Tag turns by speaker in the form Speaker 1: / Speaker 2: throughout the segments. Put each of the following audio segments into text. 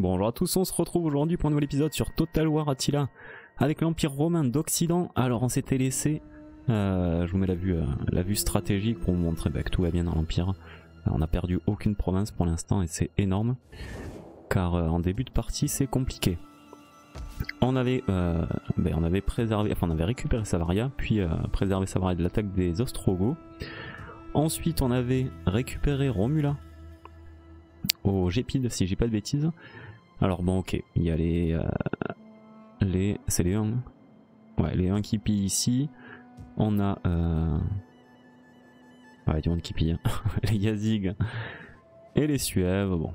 Speaker 1: Bonjour à tous, on se retrouve aujourd'hui pour un nouvel épisode sur Total War Attila avec l'Empire romain d'Occident. Alors on s'était laissé, euh, je vous mets la vue, euh, la vue stratégique pour vous montrer bah, que tout va bien dans l'Empire. Euh, on n'a perdu aucune province pour l'instant et c'est énorme car en début de partie c'est compliqué. On avait, ben, on avait préservé, enfin on avait récupéré Savaria, puis préservé Savaria de l'attaque des Ostrogoths. Ensuite on avait récupéré Romula au Gépide si j'ai pas de bêtises. Alors bon ok, il y a les... Euh, les c'est les 1. Ouais, les 1 qui pillent ici. On a... Euh... Ouais, du monde qui pille. Hein. les Yazig et les Suèves. Bon,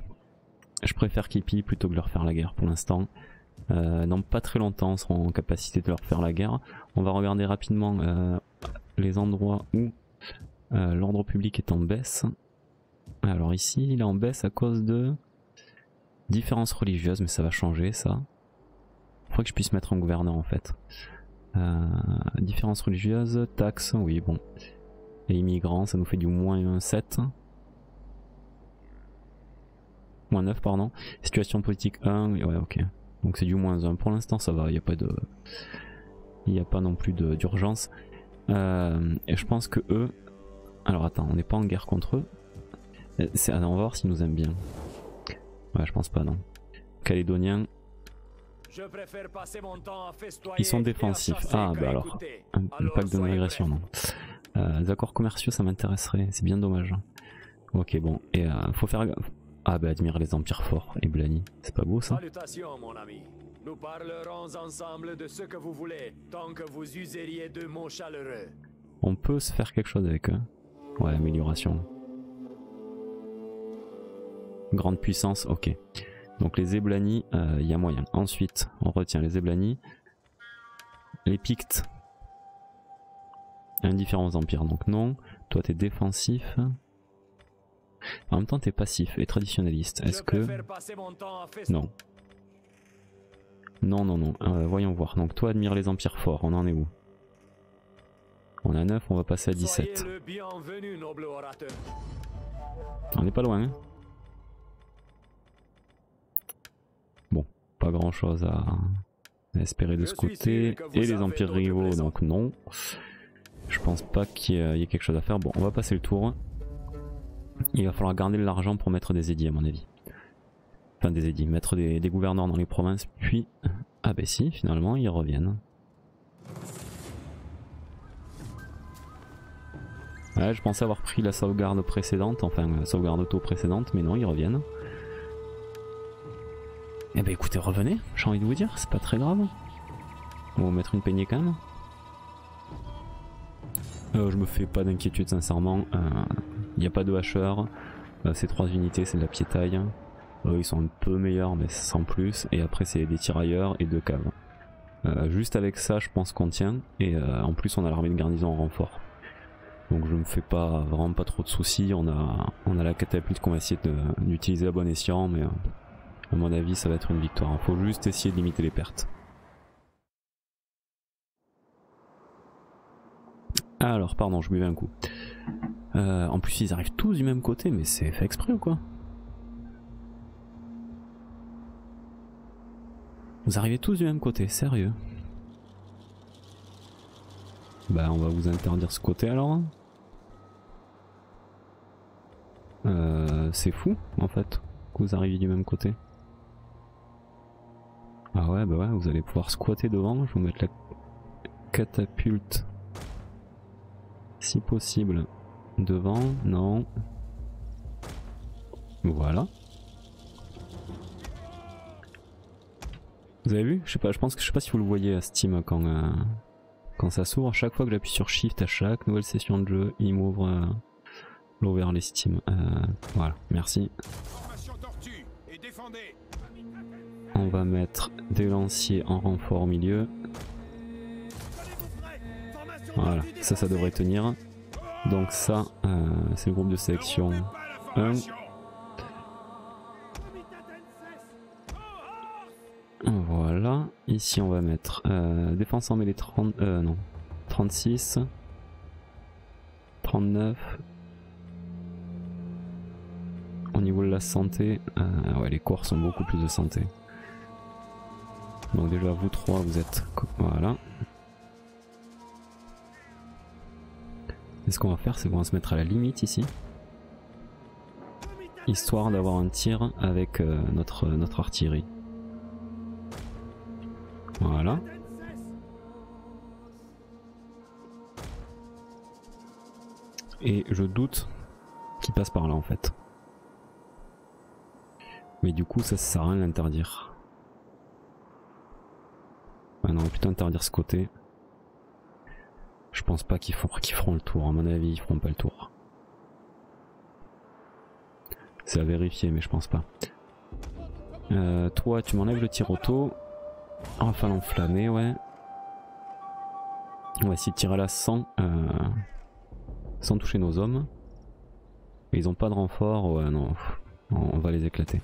Speaker 1: je préfère qu'ils pillent plutôt que de leur faire la guerre pour l'instant. Euh, non, pas très longtemps, on sera en capacité de leur faire la guerre. On va regarder rapidement euh, les endroits où euh, l'ordre public est en baisse. Alors ici, il est en baisse à cause de différences religieuses, mais ça va changer ça. Il faudrait que je puisse mettre un gouverneur en fait. Euh, différences religieuses, taxes, oui bon. Et immigrants, ça nous fait du moins 7. Moins 9 pardon. Situation politique 1, ouais ok. Donc c'est du moins 1. Pour l'instant ça va, il n'y a pas de... Il n'y a pas non plus d'urgence. Euh, et je pense que eux... Alors attends, on n'est pas en guerre contre eux. Euh, on va voir s'ils nous aiment bien. Ouais, je pense pas, non. Calédoniens. Ils sont défensifs. Ah, bah alors. Un, pack de non non. Euh, les accords commerciaux, ça m'intéresserait. C'est bien dommage. Ok, bon. Et euh, faut faire. Ah, bah, admire les empires forts et Blani. C'est pas beau ça mon ami. Nous parlerons ensemble de ce que vous voulez, tant que vous useriez de mots chaleureux. On peut se faire quelque chose avec eux. Ouais, amélioration. Grande puissance, ok. Donc les Eblani, il euh, y a moyen. Ensuite, on retient les Eblani. Les Pictes. Indifférents aux empires, donc non. Toi t'es défensif. En même temps t'es passif et traditionnaliste. Est-ce que... Non. Non, non, non. Euh, voyons voir. Donc toi admire les empires forts. On en est où? On a 9, on va passer à 17. On n'est pas loin, hein pas grand chose à, espérer de ce côté. Et les empires rivaux, donc non. Je pense pas qu'il y, ait quelque chose à faire. Bon, on va passer le tour. Il va falloir garder de l'argent pour mettre des édits à mon avis. Enfin des édits, mettre des, gouverneurs dans les provinces, puis... Ah bah si, finalement ils reviennent. Ouais, je pensais avoir pris la sauvegarde précédente, enfin la sauvegarde auto précédente, mais non, ils reviennent. Eh ben écoutez, revenez, j'ai envie de vous dire, c'est pas très grave. On va mettre une peignée quand même. Euh, je me fais pas d'inquiétude sincèrement, il euh, n'y a pas de hacheur, euh, ces trois unités c'est de la piétaille. ils sont un peu meilleurs mais sans plus, et après c'est des tirailleurs et deux caves. juste avec ça je pense qu'on tient, et en plus on a l'armée de garnison en renfort. Donc je me fais pas vraiment pas trop de soucis, on a, on a la catapulte qu'on va essayer d'utiliser à bon escient, mais à mon avis, ça va être une victoire. Il faut juste essayer de limiter les pertes. Alors, pardon, je buvais un coup. Euh, en plus, ils arrivent tous du même côté, mais c'est fait exprès ou quoi? Vous arrivez tous du même côté, sérieux? Bah, on va vous interdire ce côté alors. Hein. Euh, c'est fou, en fait, que vous arriviez du même côté. Ah ouais, bah ouais, vous allez pouvoir squatter devant. Je vais vous mettre la catapulte. Si possible. Devant, non. Voilà. Vous avez vu? Je sais pas, je pense que je sais pas si vous le voyez à Steam quand, euh, quand ça s'ouvre. À chaque fois que j'appuie sur Shift, à chaque nouvelle session de jeu, il m'ouvre euh, l'overlay Steam. Euh, voilà, merci. On va mettre des lanciers en renfort au milieu. Voilà, ça, ça devrait tenir. Donc ça, euh, c'est le groupe de sélection 1. Voilà, ici on va mettre euh, défense en mêlée 30, euh, non, 36, 39, au niveau de la santé, euh, les corps sont beaucoup plus de santé. Donc déjà vous trois vous êtes voilà. Et ce qu'on va faire c'est qu'on va se mettre à la limite ici. Histoire d'avoir un tir avec euh, notre, notre artillerie. Voilà. Et je doute qu'il passe par là en fait. Mais du coup ça, ça sert à rien d'interdire. Ah non, plutôt interdire ce côté. Je pense pas qu'ils feront le tour, à mon avis ils feront pas le tour. C'est à vérifier mais je pense pas. Euh, toi tu m'enlèves le tir auto. Enfin l'enflammer ouais. On va essayer de tirer là sans, euh, sans toucher nos hommes. ils ont pas de renfort, ouais non, on va les éclater.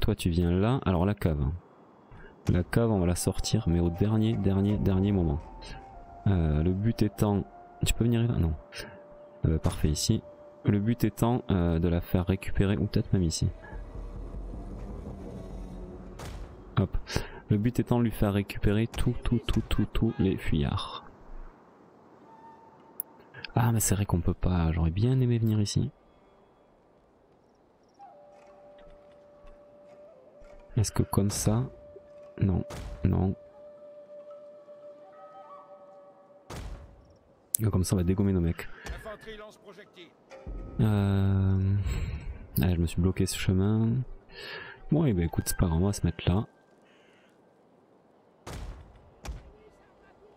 Speaker 1: Toi tu viens là, alors la cave. La cave on va la sortir mais au dernier, dernier, dernier moment. Euh, le but étant... Tu peux venir là? Non. Euh, parfait ici. Le but étant euh, de la faire récupérer, ou peut-être même ici. Hop. Le but étant de lui faire récupérer tout, tout, tout, tout, tout les fuyards. Ah mais c'est vrai qu'on peut pas, j'aurais bien aimé venir ici. Est-ce que comme ça, non, non. Comme ça on va dégommer nos mecs. Euh... Ah, je me suis bloqué ce chemin. Bon et eh ben écoute c'est pas grave on va se mettre là.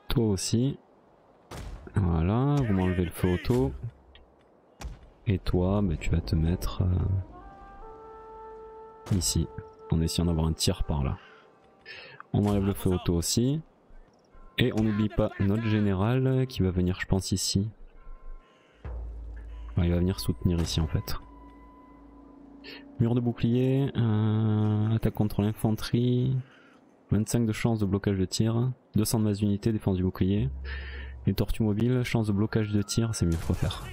Speaker 1: Toi aussi. Voilà, vous m'enlevez le feu auto. Et toi, ben, tu vas te mettre euh, ici en essayant d'avoir un tir par là. On enlève le feu auto aussi. Et on n'oublie pas notre général qui va venir je pense ici. il va venir soutenir ici en fait. Mur de bouclier, euh, attaque contre l'infanterie, 25 de chance de blocage de tir, 200 de masse d'unité, défense du bouclier. Les tortues mobiles, chance de blocage de tir, c'est mieux, faut faire.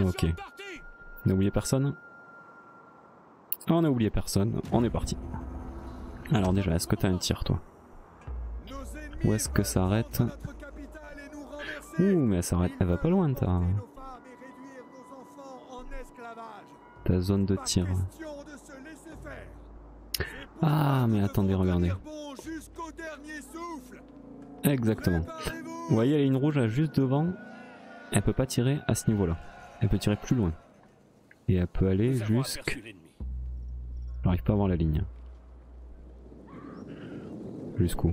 Speaker 1: Ok. On a oublié personne? On a oublié personne, on est parti. Alors déjà, est-ce que t'as un tir toi Où est-ce que ça arrête Ouh, mais elle s'arrête, elle va pas loin ta... Ta zone de tir. Ah, mais attendez, regardez. Exactement. Vous voyez la ligne rouge là juste devant Elle peut pas tirer à ce niveau là. Elle peut tirer plus loin. Et elle peut aller jusque... J'arrive pas à voir la ligne. Jusqu'où.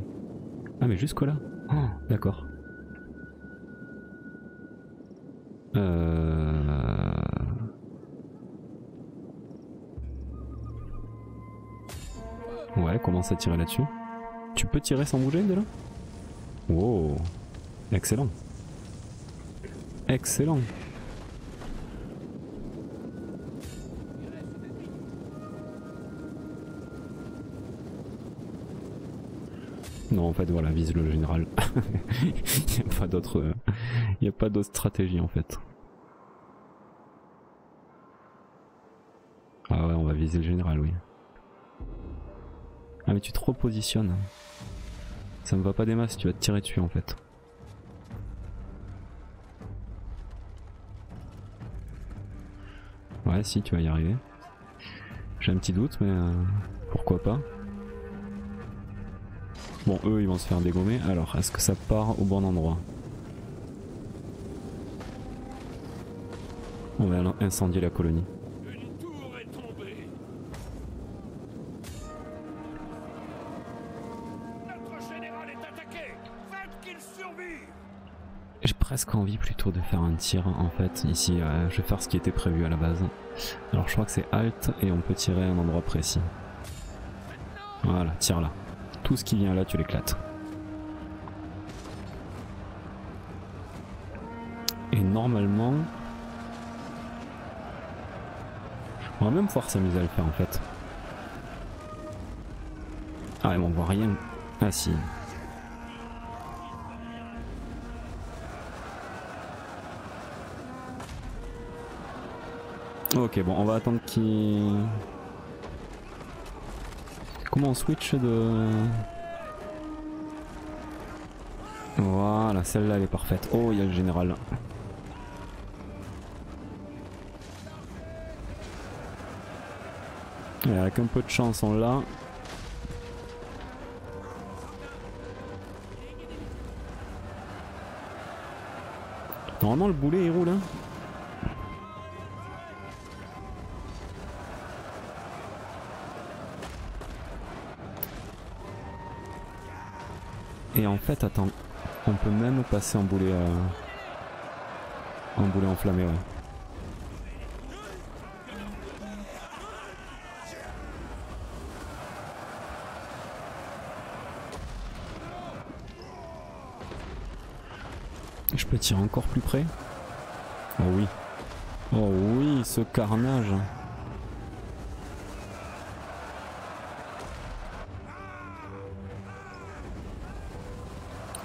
Speaker 1: Ah mais jusque là oh, D'accord. Euh... Ouais, commence à tirer là-dessus. Tu peux tirer sans bouger de là Wow. Excellent. Excellent Non, en fait, voilà, vise le général. Il n'y a pas d'autre, il a pas d'autre stratégie en fait. Ah ouais, on va viser le général, oui. Ah mais tu te repositionnes. Ça me va pas des masses, tu vas te tirer dessus en fait. Ouais, si, tu vas y arriver. J'ai un petit doute, mais euh, pourquoi pas. Bon, eux, ils vont se faire dégommer. Alors, est-ce que ça part au bon endroit On va incendier la colonie. J'ai presque envie plutôt de faire un tir en fait. Ici, euh, je vais faire ce qui était prévu à la base. Alors je crois que c'est Alt et on peut tirer à un endroit précis. Voilà, tire là. Tout ce qui vient là, tu l'éclates. Et normalement... On va même pouvoir s'amuser à le faire en fait. Ah mais on voit rien. Ah si. Ok, bon, on va attendre qu'il... Comment on switch de... Voilà, celle-là elle est parfaite. Oh, il y a le général. Avec un peu de chance, on l'a. Normalement, le boulet il roule. Hein. Et en fait, attends, on peut même passer en boulet, euh, en boulet enflammé, ouais. Je peux tirer encore plus près? Oh oui. Oh oui, ce carnage.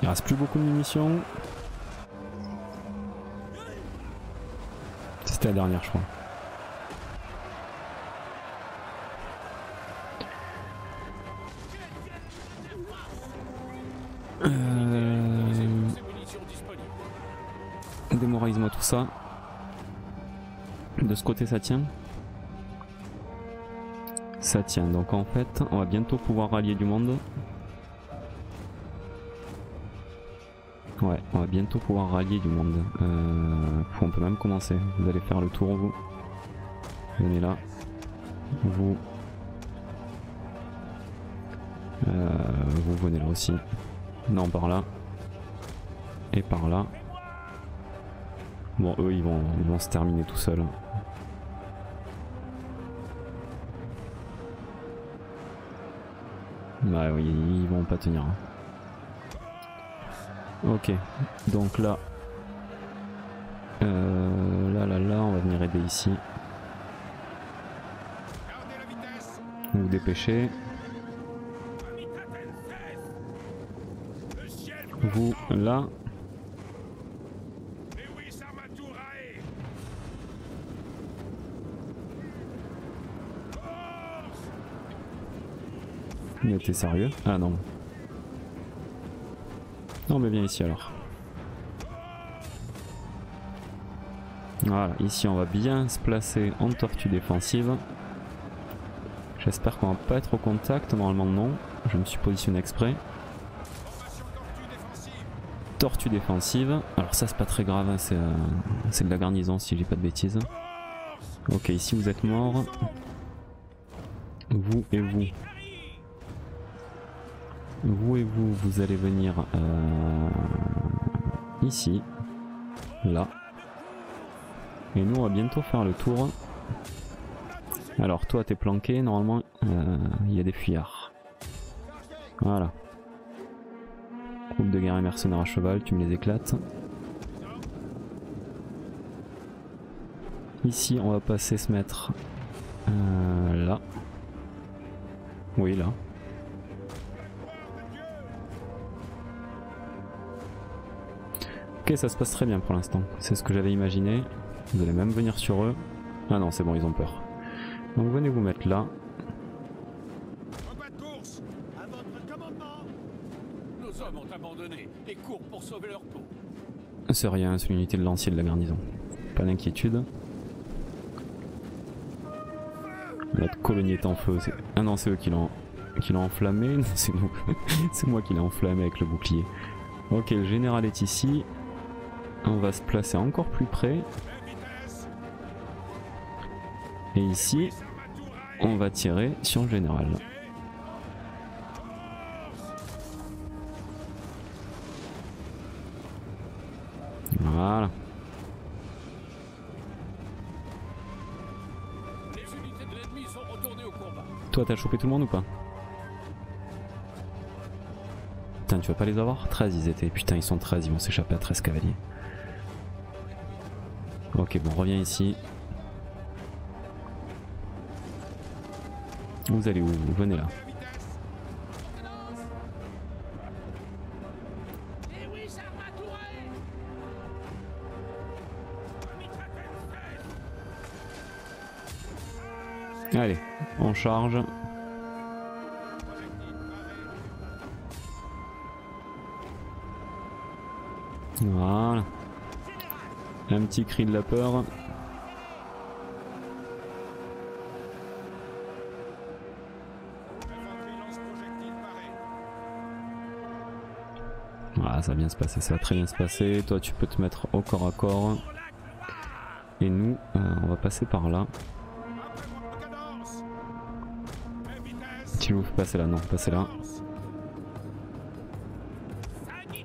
Speaker 1: Il reste plus beaucoup de munitions. C'était la dernière, je crois. Euh... Démoralise-moi tout ça. De ce côté, ça tient. Ça tient. Donc en fait, on va bientôt pouvoir rallier du monde. Ouais, on va bientôt pouvoir rallier du monde. Euh, on peut même commencer. Vous allez faire le tour, vous. Venez là. Vous. Euh, vous venez là aussi. Non, par là. Et par là. Bon, eux, ils vont, ils vont se terminer tout seuls. Bah oui, ils vont pas tenir. Hein. Ok, donc là, euh, là, là, là, on va venir aider ici. Vous dépêchez. Vous là. Mais t'es sérieux? Ah non. Non mais viens ici alors. Voilà, ici on va bien se placer en tortue défensive. J'espère qu'on va pas être au contact, normalement non. Je me suis positionné exprès. Tortue défensive. Alors ça c'est pas très grave, hein, euh, c'est de la garnison si j'ai pas de bêtises. Ok, ici vous êtes morts. Vous et vous. Vous et vous, vous allez venir euh, ici, là. Et nous, on va bientôt faire le tour. Alors, toi, t'es planqué. Normalement, euh, il y a des fuyards. Voilà. Groupe de guerriers mercenaires à cheval, tu me les éclates. Ici, on va passer se mettre euh, là. Oui, là. Ok, ça se passe très bien pour l'instant. C'est ce que j'avais imaginé. Vous allez même venir sur eux. Ah non, c'est bon, ils ont peur. Donc venez vous mettre là. C'est rien, c'est l'unité de lancier de la garnison. Pas d'inquiétude. Notre colonie est en feu. Ah non, c'est eux qui l'ont enflammé. C'est nous. c'est moi qui l'ai enflammé avec le bouclier. Ok, le général est ici. On va se placer encore plus près. Et ici, on va tirer sur le général. Voilà. Toi, t'as chopé tout le monde ou pas Putain, tu vas pas les avoir 13 ils étaient. Putain, ils sont 13, ils vont s'échapper à 13 cavaliers. Ok, bon, reviens ici. Vous allez où Venez là. Allez, on charge. Voilà. Un petit cri de la peur. Voilà, ça va bien se passer, ça va très bien se passer. Toi, tu peux te mettre au corps à corps. Et nous, euh, on va passer par là. Tu vous passer là, non, passer là.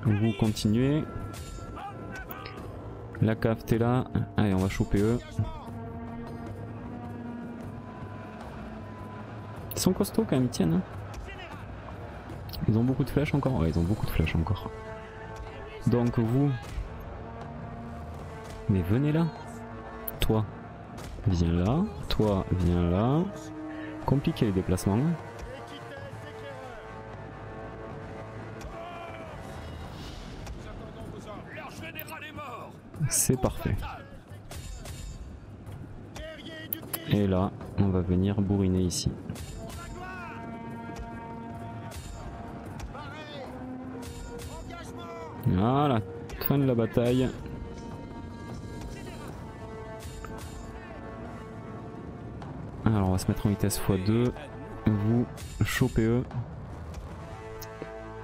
Speaker 1: Vous continuez. La cave, t'es là. Allez, on va choper eux. Ils sont costauds quand même, ils tiennent. Hein. Ils ont beaucoup de flèches encore Ouais, ils ont beaucoup de flèches encore. Donc vous... Mais venez là. Toi, viens là. Toi, viens là. Compliqué les déplacements. C'est parfait. Et là, on va venir bourriner ici. Voilà, fin de la bataille. Alors on va se mettre en vitesse x2. Vous chopez eux.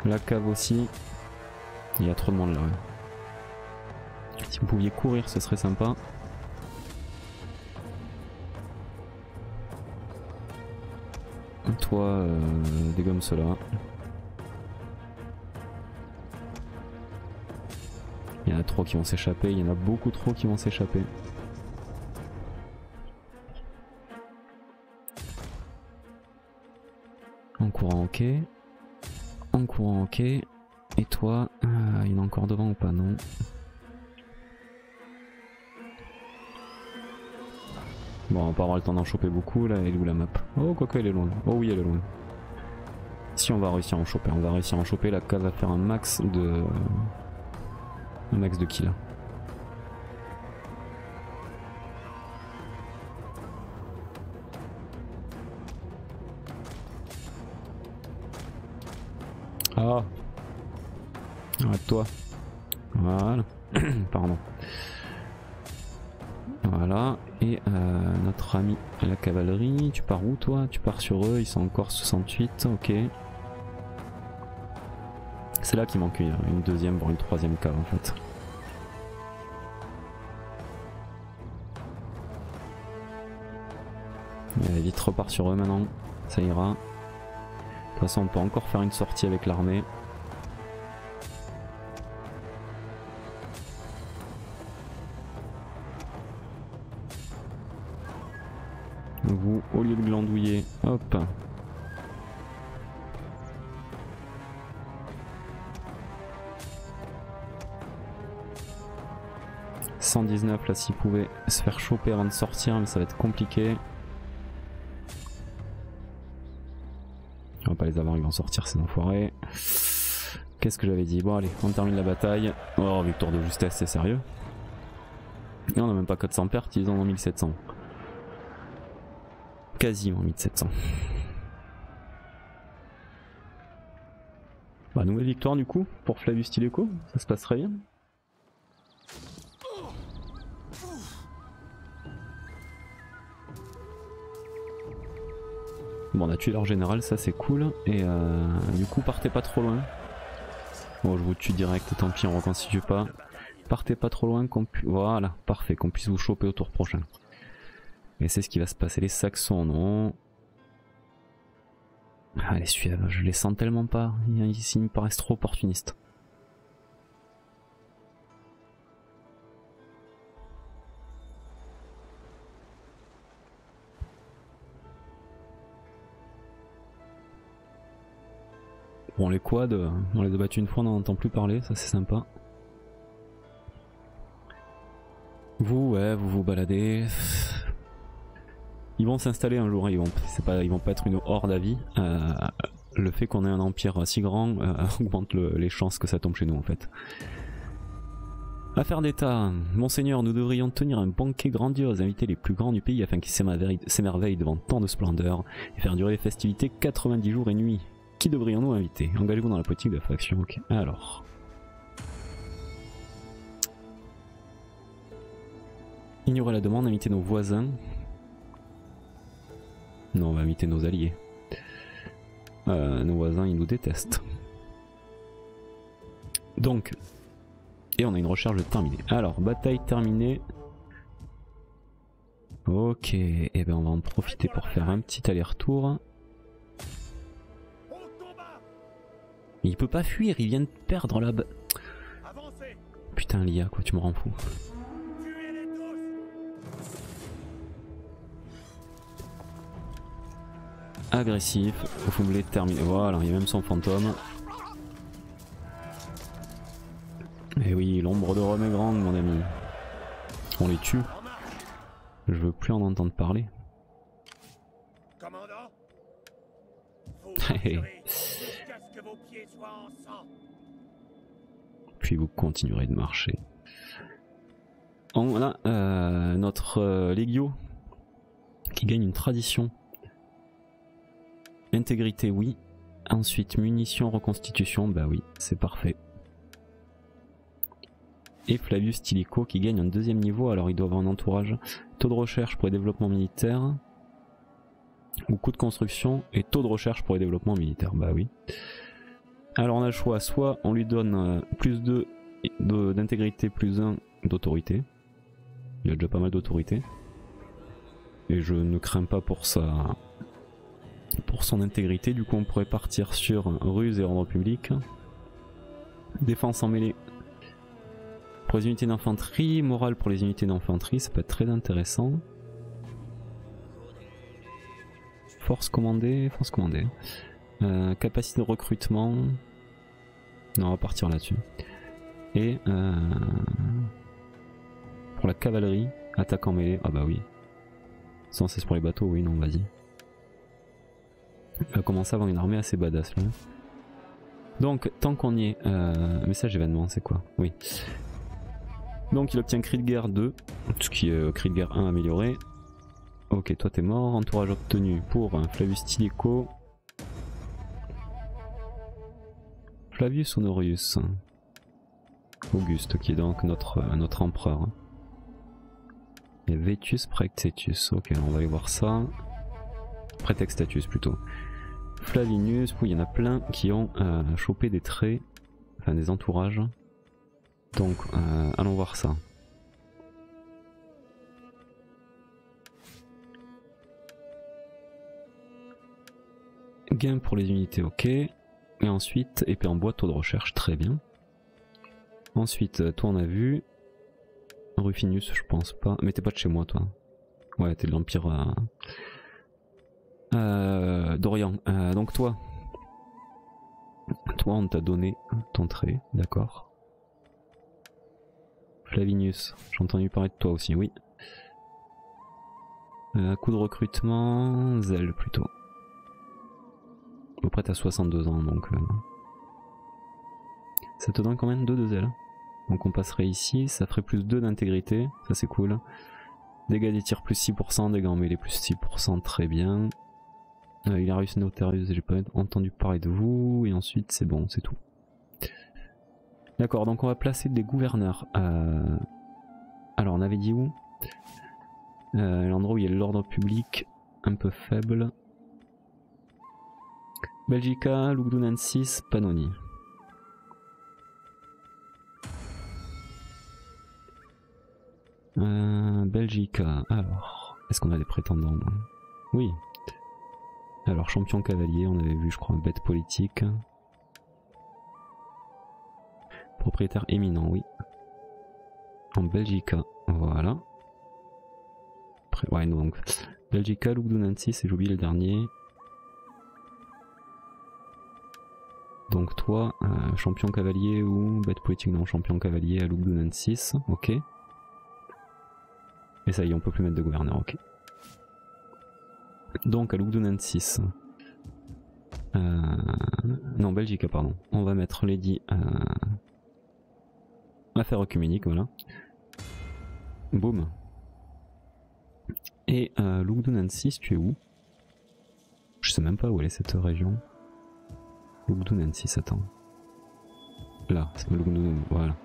Speaker 1: La cave aussi. Il y a trop de monde là. Vous pouviez courir, ce serait sympa. Toi, euh, dégomme cela. Il y en a trop qui vont s'échapper, il y en a beaucoup trop qui vont s'échapper. En courant ok. En courant ok. Et toi, euh, il a encore devant ou pas Non? Bon, on va pas avoir le temps d'en choper beaucoup là, elle est où la map Oh, quoi elle est loin. Oh oui, elle est loin. Si on va réussir à en choper, on va réussir à en choper, la cave va faire un max de... Un max de kills. Ah Arrête-toi. Pars où toi? Tu pars sur eux, ils sont encore 68, ok. C'est là qu'il manque une deuxième, voire une troisième cave en fait. Allez, vite repart sur eux maintenant, ça ira. De toute façon on peut encore faire une sortie avec l'armée. Vous, au lieu de glandouiller, hop. « 119 là s'il pouvait se faire choper avant de sortir mais ça va être compliqué. On va pas les avoir, ils vont sortir ces enfoirés. Qu'est-ce que j'avais dit? Bon allez, on termine la bataille. Oh victoire de justesse, c'est sérieux. Et on a même pas 400 pertes, ils en ont 1700 quasiment 1700. Bah, nouvelle victoire du coup pour Flavius Stileco, ça se passe très bien. Bon on a tué leur général, ça c'est cool. Et euh, du coup partez pas trop loin. Bon je vous tue direct, tant pis on reconstitue pas. Partez pas trop loin qu'on puisse... Voilà, parfait, qu'on puisse vous choper au tour prochain. Et c'est ce qui va se passer. Les Saxons, non. Ah, les Suèves, je les sens tellement pas. Ici, ils me paraissent trop opportunistes. Bon, les quads, on les a battus une fois, on n'en entend plus parler, ça c'est sympa. Vous, ouais, vous vous baladez. Ils vont s'installer un jour, hein, ils vont, pas, ils vont pas être une horde à. Euh, le fait qu'on ait un empire si grand euh, augmente les chances que ça tombe chez nous en fait. Affaire d'État. Monseigneur, nous devrions tenir un banquet grandiose, inviter les plus grands du pays afin qu'ils s'émerveillent devant tant de splendeur et faire durer les festivités 90 jours et nuits. Qui devrions-nous inviter? Engagez-vous dans la politique de la faction. Ok. Alors. Ignorer la demande, inviter nos voisins. Non, on va inviter nos alliés. Euh, nos voisins, ils nous détestent. Donc, et on a une recherche terminée. Alors, bataille terminée. Ok, et eh ben on va en profiter pour faire un petit aller-retour. Il peut pas fuir, il vient de perdre la... Putain l'IA quoi, tu me rends fou? Agressif, me les terminer. Voilà, il y a même son fantôme. Et eh oui, l'ombre de Rome est grande, mon ami. On les tue. Je veux plus en entendre parler. Puis vous continuerez de marcher. On a euh, notre euh, Legio qui gagne une tradition. Intégrité, oui. Ensuite, munitions, reconstitution, bah oui, c'est parfait et Flavius Tilico qui gagne un deuxième niveau, alors il doit avoir un entourage. Taux de recherche pour les développements militaires, ou coût de construction, et taux de recherche pour les développements militaires, bah oui. Alors on a le choix, soit on lui donne euh, plus 2 d'intégrité, plus 1 d'autorité. Il a déjà pas mal d'autorité. Et je ne crains pas pour sa... pour son intégrité, du coup on pourrait partir sur ruse et ordre public. Défense en mêlée, pour les unités d'infanterie, morale pour les unités d'infanterie, ça peut être très intéressant. Force commandée, force commandée. Euh, capacité de recrutement. Non, on va partir là-dessus. Et euh, pour la cavalerie, attaque en mêlée. Ah bah oui. Sans c'est pour les bateaux, oui, non, vas-y. On va commencer à avoir une armée assez badass là. Donc, tant qu'on y est, euh, message événement, c'est quoi? Oui. Donc il obtient cri de guerre 2, ce qui est euh, de guerre 1 amélioré. Ok, toi t'es mort. Entourage obtenu pour Flavius Tilico. Flavius Honorius. Auguste, qui est donc notre, euh, notre empereur. Et Vetus Praectetus. Ok, on va aller voir ça. Prétextatus plutôt. Flavinus, il y en a plein qui ont euh, chopé des traits, enfin des entourages. Donc, euh, allons voir ça. Gain pour les unités, ok. Et ensuite, épée en bois, taux de recherche, très bien. Ensuite, euh, toi on a vu. Rufinus, je pense pas. Mais t'es pas de chez moi, toi. Ouais, t'es de l'Empire d'Orient. donc toi. Toi, on t'a donné ton trait, d'accord. Flavinius, j'ai entendu parler de toi aussi, oui. Euh, coup de recrutement, Zelle plutôt. À peu près t'as 62 ans donc. Euh... Ça te donne même 2 de Zelle. Donc on passerait ici, ça ferait plus 2 d'intégrité, ça c'est cool. Dégâts des tirs plus 6%, dégâts en mêlée plus 6%, très bien. Euh, il a réussi Notarius, j'ai pas entendu parler de vous, et ensuite c'est bon, c'est tout. D'accord, donc on va placer des gouverneurs. Euh, alors on avait dit où? Euh, L'endroit où il y a l'ordre public un peu faible. Belgica, Lugdunensis, Panoni. Euh, Belgica, alors, est-ce qu'on a des prétendants? Oui. Alors, champion cavalier, on avait vu, je crois, bête politique. Propriétaire éminent, oui. En Belgica, voilà. ouais, donc. Belgica, Nancy, c'est j'oublie le dernier. Donc toi, euh, champion cavalier ou bête politique? Non, champion cavalier à Nancy, ok. Et ça y est, on peut plus mettre de gouverneur, ok. Donc à Lugdunensis. Euh, non, Belgica, pardon. On va mettre Lady euh, Affaire œcuménique, voilà. Boum. Et euh, Lugdunensis, tu es où? Je sais même pas où elle est cette région. Lugdunensis, attends. Là, c'est Lugdunensis, voilà.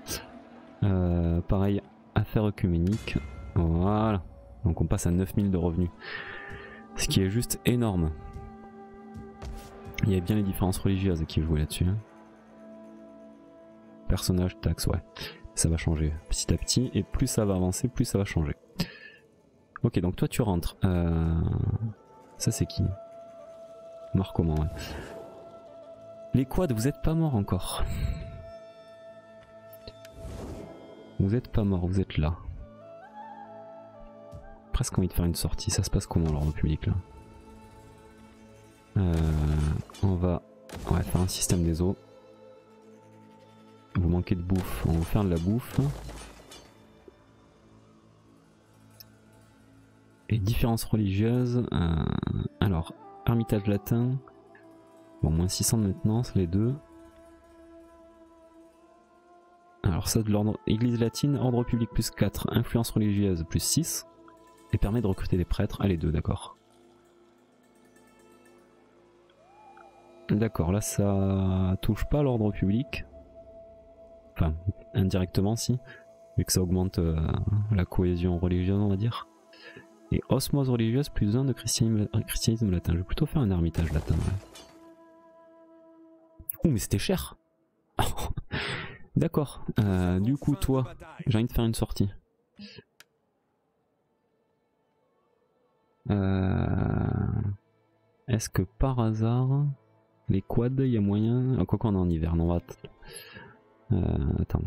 Speaker 1: Euh, pareil, affaire œcuménique. Voilà. Donc on passe à 9000 de revenus. Ce qui est juste énorme. Il y a bien les différences religieuses qui jouent là-dessus. Hein. Personnage, taxe, ouais. Ça va changer petit à petit. Et plus ça va avancer, plus ça va changer. Ok, donc toi tu rentres. Euh... Ça c'est qui? Mort comment ouais. Les quads, vous êtes pas mort encore. Vous êtes pas mort, vous êtes là. Presque envie de faire une sortie. Ça se passe comment l'ordre public là euh, On va faire un système des eaux. Vous manquez de bouffe, on va vous faire de la bouffe. Et différences religieuses. Euh, alors, Hermitage latin. Bon, moins 600 de maintenance, les deux. Alors ça de l'ordre Église latine, ordre public plus 4, influence religieuse plus 6, et permet de recruter des prêtres. Ah les deux, d'accord. D'accord, là ça touche pas l'ordre public. Enfin, indirectement si, vu que ça augmente euh, la cohésion religieuse on va dire. Et osmose religieuse plus 1 de christianisme, latin. Je vais plutôt faire un ermitage latin. Ouh mais c'était cher D'accord. Euh, du coup, toi, j'ai envie de faire une sortie. Est-ce que par hasard, les quads, il y a moyen... Ah, quoi qu'on est en hiver, non, va... Euh, attends.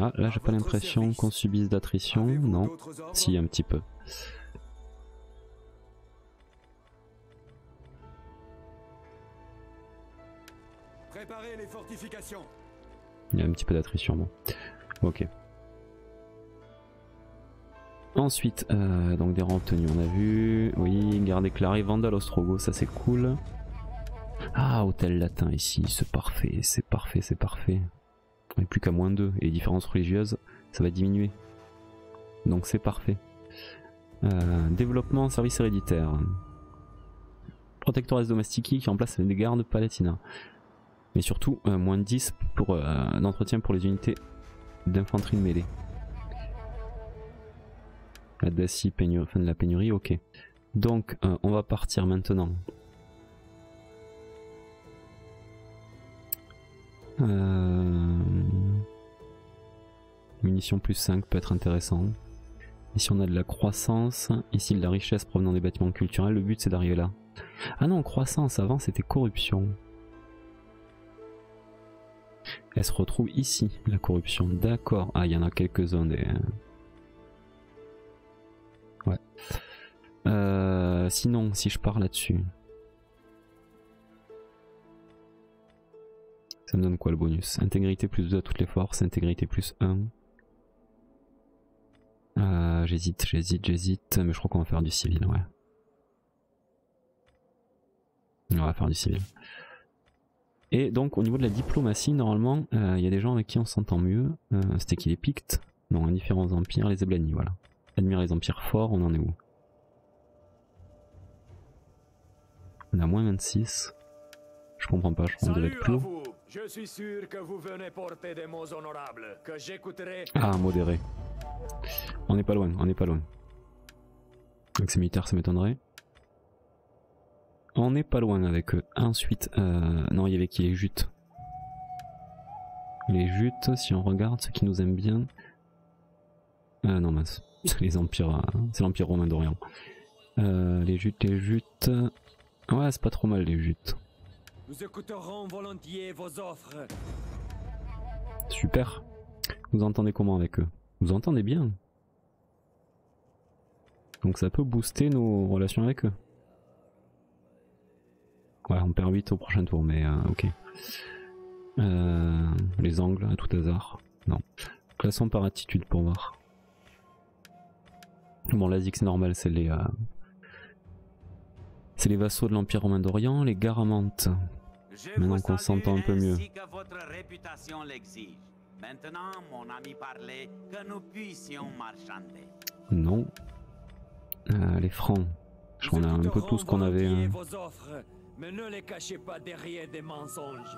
Speaker 1: Ah, là, j'ai pas l'impression qu'on subisse d'attrition. Non. Si, un petit peu. les fortifications. Il y a un petit peu d'attrition, bon. Ok. Ensuite, euh, donc des rangs obtenus, on a vu. Oui, garde déclaré, Vandal Ostrogo, ça c'est cool. Ah, hôtel latin ici, c'est parfait, c'est parfait, c'est parfait. On n'est plus qu'à moins 2, et les différences religieuses, ça va diminuer. Donc c'est parfait. Euh, développement, service héréditaire. Protectores domestici qui remplace les gardes palatina mais surtout euh, moins de 10 pour euh, d'entretien pour les unités d'infanterie de mêlée. La Dacie, fin de la pénurie, ok. Donc euh, on va partir maintenant. Munitions plus 5 peut être intéressant. Ici on a de la croissance, ici de la richesse provenant des bâtiments culturels, le but c'est d'arriver là. Ah non, croissance, avant c'était corruption. Elle se retrouve ici, la corruption. D'accord. Ah, il y en a quelques-uns des... Ouais. Euh, sinon, si je pars là-dessus... Ça me donne quoi le bonus? Intégrité plus 2 à toutes les forces, intégrité plus 1. Euh, j'hésite, j'hésite, j'hésite, mais je crois qu'on va faire du civil, ouais. On va faire du civil. Et donc au niveau de la diplomatie, normalement, euh, il y a des gens avec qui on s'entend mieux. C'était qui les Pictes? Non, indifférents empires, les Eblani, voilà. Admirer les empires forts, on en est où? On a moins 26. Je comprends pas, je devait être plus haut. Je suis sûr que vous venez porter des mots honorables, que j'écouterai. Ah, modéré. On n'est pas loin, on n'est pas loin. Avec ces militaires, ça m'étonnerait. On n'est pas loin avec eux. Ensuite, euh, non, il y avait qui les jutes? Les jutes, si on regarde ceux qui nous aiment bien. Euh, non, mince. Les empires, euh, c'est l'empire romain d'Orient. Euh, les jutes, les jutes. Ouais, c'est pas trop mal les jutes. Nous écouterons volontiers vos offres. Super. Vous entendez comment avec eux? Vous entendez bien. Donc ça peut booster nos relations avec eux. Ouais, on perd 8 au prochain tour, mais euh, ok. Euh, les angles à tout hasard. Non. Classons par attitude pour voir. Bon, l'Azix normal, c'est les. Euh, c'est les vassaux de l'Empire romain d'Orient, les Garamantes. Maintenant qu'on s'entend un peu mieux.
Speaker 2: Maintenant, mon ami parlait que nous puissions marchander.
Speaker 1: Non. Euh, les francs. Je crois qu'on a un peu tout ce qu'on avait. hein.
Speaker 3: vos offres, mais ne les cachez pas derrière des mensonges.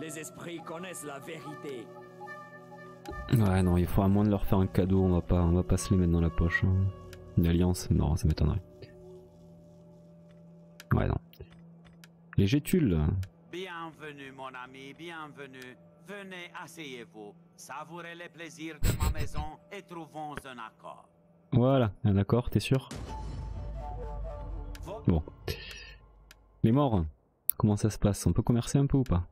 Speaker 3: Les esprits connaissent la vérité.
Speaker 1: Ouais, non, il faut à moins de leur faire un cadeau, on va pas, on va pas se les mettre dans la poche. hein. Une alliance, non, ça m'étonnerait. Ouais, non. Les gétules.
Speaker 2: Bienvenue, mon ami, bienvenue. Venez, asseyez-vous. Savourez les plaisirs de ma maison et trouvons un accord.
Speaker 1: Voilà, un accord, t'es sûr? Bon. Les morts, comment ça se passe? On peut commercer un peu ou pas?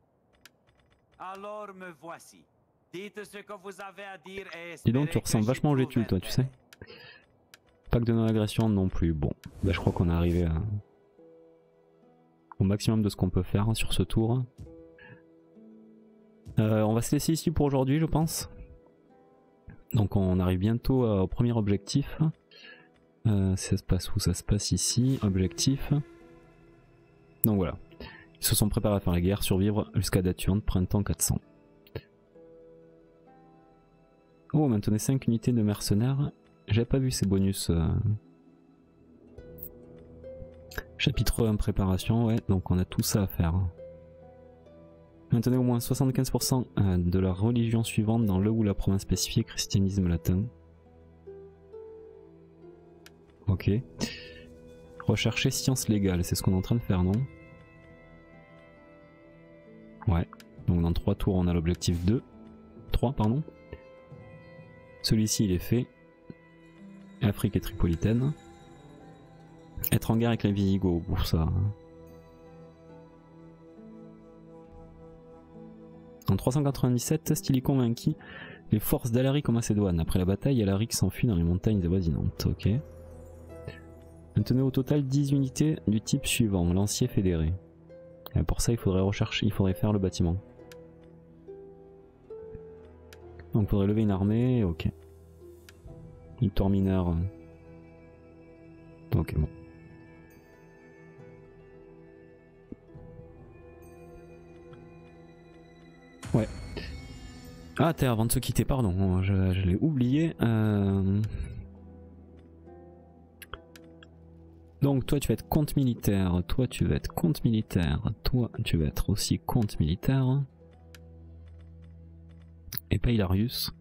Speaker 2: Alors me voici. Dites ce que vous avez à dire et
Speaker 1: Dis donc, tu ressembles vachement au gétule, toi, tu sais. que de non-agression non plus. Bon, bah, je crois qu'on est arrivé à... au maximum de ce qu'on peut faire sur ce tour. Euh, on va se laisser ici pour aujourd'hui, je pense. Donc on arrive bientôt euh, au premier objectif. Euh, ça se passe où? Ça se passe ici. Objectif. Donc voilà. Ils se sont préparés à faire la guerre, survivre jusqu'à Daturne, printemps 400. Oh, maintenez 5 unités de mercenaires. J'avais pas vu ces bonus. euh. Chapitre 1 préparation, ouais, donc on a tout ça à faire. Maintenez au moins 75% euh, de la religion suivante dans le ou la province spécifiée christianisme latin. Ok. Rechercher sciences légales, c'est ce qu'on est en train de faire, non? Ouais. Donc dans 3 tours, on a l'objectif 2. 3, pardon? Celui-ci, il est fait. Afrique et Tripolitaine. Être en guerre avec les Visigoths pour ça. hein. En 397, Stylicon vainquit les forces d'Alaric en Macédoine. Après la bataille, Alaric s'enfuit dans les montagnes avoisinantes. Ok. Maintenez au total 10 unités du type suivant, lancier fédéré. Et pour ça, il rechercher, il faudrait faire le bâtiment. Donc, faudrait lever une armée. Ok. Victoire mineur. Ok, bon. Ouais. Ah, t'es avant de se quitter, pardon, je, je l'ai oublié. Euh... Donc, toi, tu vas être compte militaire, toi, tu vas être compte militaire, toi, tu vas être aussi compte militaire. Et pas Hilarius.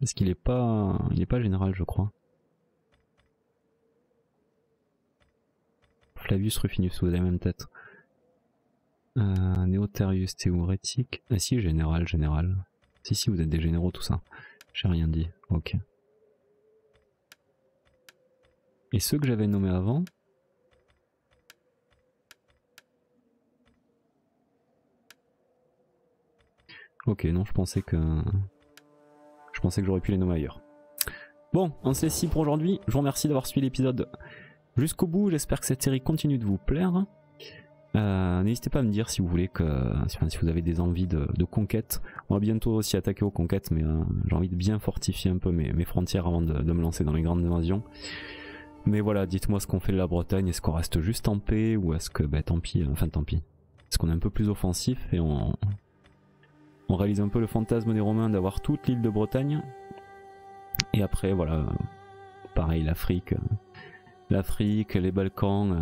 Speaker 1: Parce qu'il est pas, il est pas général, je crois. Flavius Rufinus, vous avez la même tête. Euh, Néotarius Théorétique. Ah si, général, général. Si, si, vous êtes des généraux, tout ça. J'ai rien dit. Ok. Et ceux que j'avais nommés avant Ok, non, je pensais que... Je pensais que j'aurais pu les nommer ailleurs. Bon, on se laisse ici pour aujourd'hui. Je vous remercie d'avoir suivi l'épisode jusqu'au bout. J'espère que cette série continue de vous plaire. Euh, N'hésitez pas à me dire si vous voulez que, si vous avez des envies de, conquête. On va bientôt aussi attaquer aux conquêtes, mais euh, j'ai envie de bien fortifier un peu mes, mes frontières avant de, de me lancer dans les grandes invasions. Mais voilà, dites-moi ce qu'on fait de la Bretagne. Est-ce qu'on reste juste en paix ou est-ce que, bah, tant pis, enfin tant pis. Est-ce qu'on est un peu plus offensif et on, on réalise un peu le fantasme des Romains d'avoir toute l'île de Bretagne. Et après, voilà, pareil, l'Afrique, euh, l'Afrique, les Balkans. euh,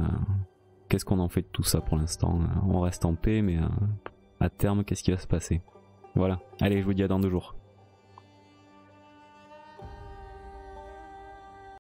Speaker 1: Qu'est-ce qu'on en fait de tout ça pour l'instant On reste en paix, mais euh, à terme, qu'est-ce qui va se passer? Voilà. Allez, je vous dis à dans deux jours.